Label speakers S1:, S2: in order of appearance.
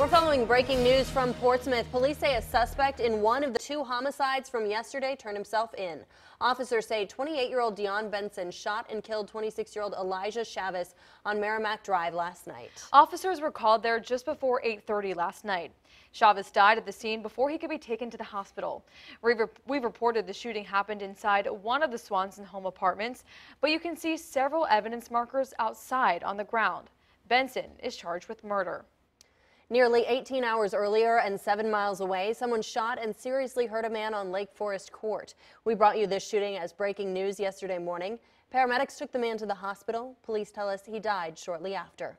S1: We're following breaking news from Portsmouth. Police say a suspect in one of the two homicides from yesterday turned himself in. Officers say 28-year-old Dion Benson shot and killed 26-year-old Elijah Chavez on Merrimac Drive last night.
S2: Officers were called there just before 8.30 last night. Chavez died at the scene before he could be taken to the hospital. We've, we've reported the shooting happened inside one of the Swanson home apartments, but you can see several evidence markers outside on the ground. Benson is charged with murder.
S1: Nearly 18 hours earlier and seven miles away, someone shot and seriously hurt a man on Lake Forest Court. We brought you this shooting as breaking news yesterday morning. Paramedics took the man to the hospital. Police tell us he died shortly after.